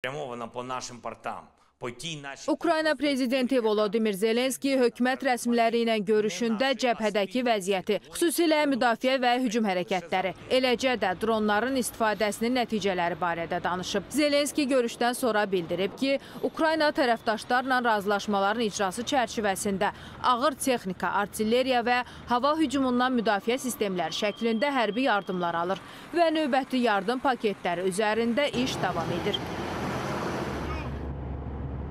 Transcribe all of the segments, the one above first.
спрямована по нашим портам, по тій нашій Ukrayna prezidenti Volodimir Zelenski hökumət rəsmiləri ilə görüşündə cəbhədəki vəziyyəti, xüsusilə müdafiə və hücum hərəkətləri, eləcə də dronların istifadəsinin nəticələri barədə danışıb. Zelenski görüşdən sonra bildirib ki, Ukrayna tərəfdaşlarla razılaşmaların icrası çərçivəsində ağır texnika, artilleriya və hava hücumundan müdafiə sistemləri şəklində hərbi yardımlar alır və növbəti yardım paketləri üzərində iş davam edir.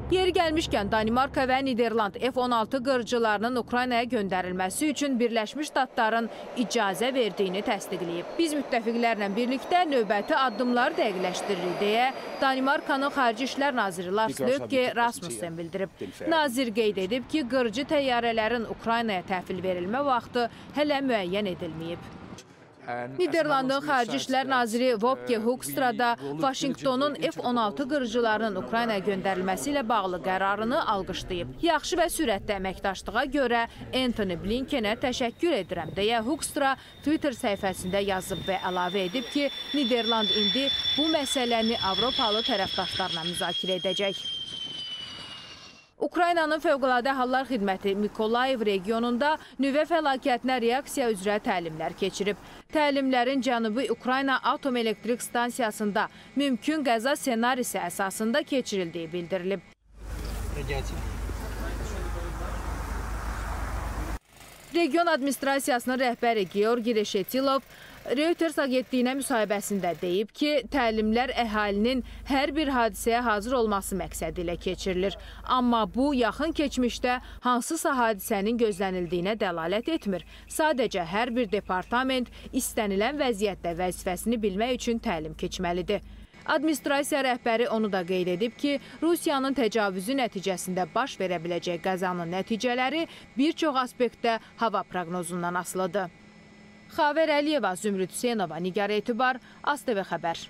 Yeri gəlmişkən Danimarka və Niderland F-16 qırıcılarının Ukraynaya göndərilməsi üçün Birləşmiş Ştatların icazə verdiyini təsdiqləyib. Biz müttəfiqlərlə birlikdə növbəti addımları dəqiqləşdiririk deyə Danimarkanın Xarici İşlər naziri Lars Løkke Rasmussen bildirib. Nazir qeyd edib ki, qırıcı təyyarələrin Ukraynaya təhvil verilmə vaxtı hələ müəyyən edilməyib. Niderlandın Xarici İşlər naziri Wopke Hoekstra da Vaşinqtonun F-16 qırıcılarının Ukraynaya göndərilməsi ilə bağlı qərarını alqışlayıb. Yaxşı və sürətli əməkdaşlığa görə Anthony Blinkenə təşəkkür edirəm deyə Hoekstra Twitter səhifəsində yazıb və əlavə edib ki, Niderland indi bu məsələni Avropalı tərəfdaşlarla müzakirə edəcək. Ukraynanın Fövqəladə Hallar Xidməti Mikolayev regionunda nüvə fəlakətinə reaksiya üzrə təlimlər keçirib. Təlimlərin Cənubi Ukrayna Atom Elektrik Stansiyasında mümkün qəza ssenarisi əsasında keçirildiyi bildirilib. Region administrasiyasının rəhbəri Georgi Reşetilov Reuters agentliyinə müsahibəsində deyib ki, təlimlər əhalinin hər bir hadisəyə hazır olması məqsədi ilə keçirilir. Amma bu, yaxın keçmişdə hansısa hadisənin gözlənildiyinə dəlalət etmir. Sadəcə hər bir departament istənilən vəziyyətdə vəzifəsini bilmək üçün təlim keçməlidir. Administrasiya rəhbəri onu da qeyd edib ki, Rusiyanın təcavüzü nəticəsində baş verə biləcək qəzanın nəticələri bir çox aspektdə hava proqnozundan asılıdır. Xavər Əliyeva, Zümrüd Hüseynova, Nigar Etibar, ASTV xəbər.